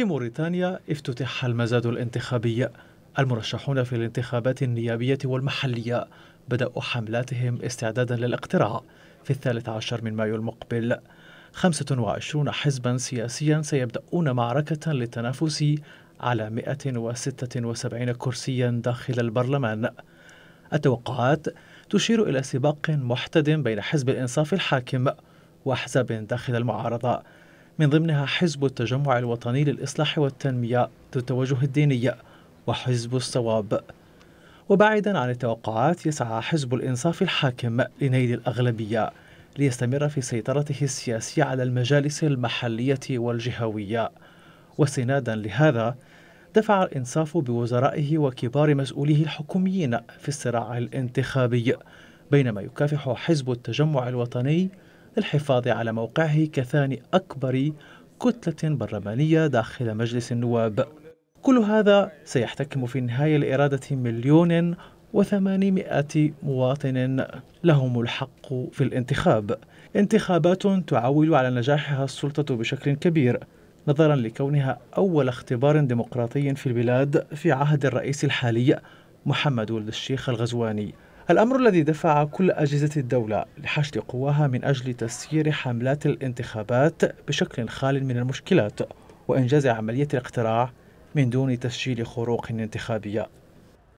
في موريتانيا افتتح المزاد الانتخابي المرشحون في الانتخابات النيابية والمحلية بدأوا حملاتهم استعدادا للاقتراع في الثالث عشر من مايو المقبل. 25 حزبا سياسيا سيبدأون معركة للتنافس على 176 كرسيا داخل البرلمان. التوقعات تشير إلى سباق محتد بين حزب الإنصاف الحاكم وأحزاب داخل المعارضة. من ضمنها حزب التجمع الوطني للإصلاح والتنمية ذو التوجه الديني وحزب الصواب. وبعيدا عن التوقعات يسعى حزب الإنصاف الحاكم لنيل الأغلبية ليستمر في سيطرته السياسية على المجالس المحلية والجهوية. واستنادا لهذا دفع الإنصاف بوزرائه وكبار مسؤوليه الحكوميين في الصراع الانتخابي بينما يكافح حزب التجمع الوطني للحفاظ على موقعه كثاني أكبر كتلة برلمانية داخل مجلس النواب. كل هذا سيحتكم في النهاية لإرادة مليون وثمانمائة مواطن لهم الحق في الانتخاب. انتخابات تعول على نجاحها السلطة بشكل كبير نظرا لكونها أول اختبار ديمقراطي في البلاد في عهد الرئيس الحالي محمد ولد الشيخ الغزواني. الأمر الذي دفع كل أجهزة الدولة لحشد قواها من أجل تسيير حملات الانتخابات بشكل خال من المشكلات وإنجاز عملية الاقتراع من دون تسجيل خروق انتخابية.